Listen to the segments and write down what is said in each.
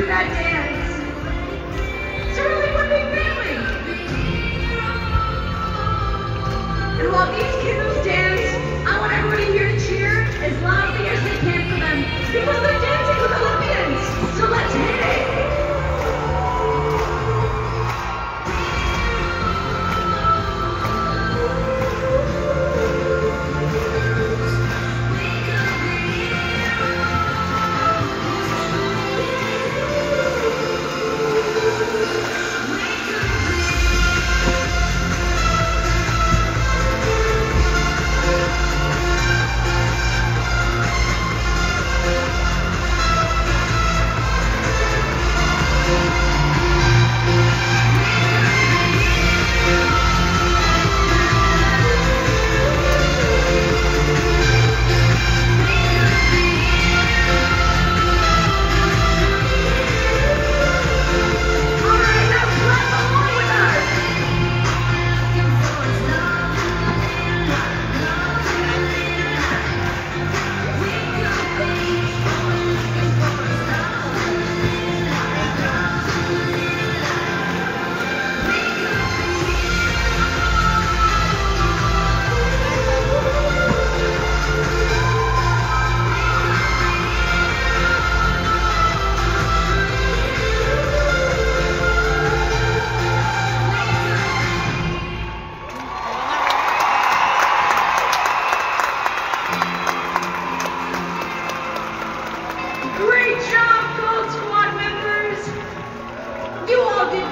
you that dance.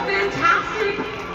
fantastic.